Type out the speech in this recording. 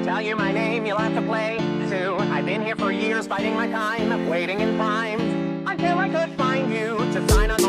I tell you my name, you'll have to play too. I've been here for years, fighting my time, waiting in prime, until I could find you to sign on.